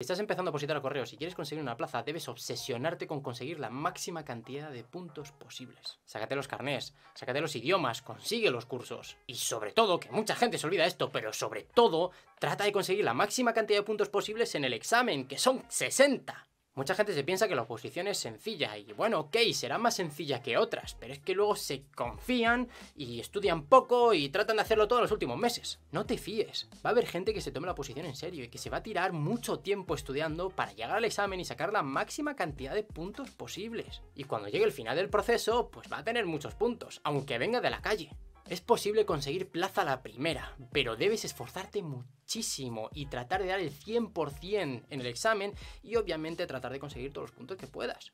Si estás empezando a positar correos y quieres conseguir una plaza, debes obsesionarte con conseguir la máxima cantidad de puntos posibles. Sácate los carnés, sácate los idiomas, consigue los cursos. Y sobre todo, que mucha gente se olvida esto, pero sobre todo, trata de conseguir la máxima cantidad de puntos posibles en el examen, que son 60. Mucha gente se piensa que la oposición es sencilla y bueno, ok, será más sencilla que otras, pero es que luego se confían y estudian poco y tratan de hacerlo todos los últimos meses. No te fíes, va a haber gente que se tome la oposición en serio y que se va a tirar mucho tiempo estudiando para llegar al examen y sacar la máxima cantidad de puntos posibles. Y cuando llegue el final del proceso, pues va a tener muchos puntos, aunque venga de la calle. Es posible conseguir plaza a la primera, pero debes esforzarte muchísimo y tratar de dar el 100% en el examen y obviamente tratar de conseguir todos los puntos que puedas.